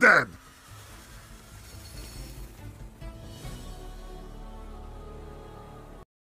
dead.